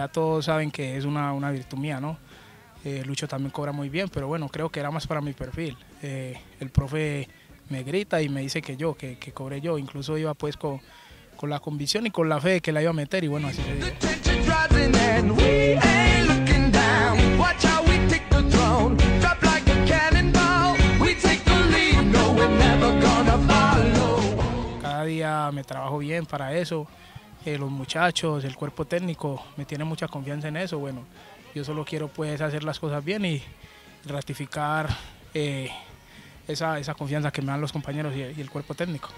ya todos saben que es una, una virtud mía, ¿no? Eh, Lucho también cobra muy bien, pero bueno, creo que era más para mi perfil. Eh, el profe me grita y me dice que yo, que, que cobré yo, incluso iba pues con, con la convicción y con la fe de que la iba a meter y bueno, así se. Cada día me trabajo bien para eso. Eh, los muchachos, el cuerpo técnico me tiene mucha confianza en eso. Bueno, yo solo quiero pues hacer las cosas bien y ratificar eh, esa, esa confianza que me dan los compañeros y- y el cuerpo técnico.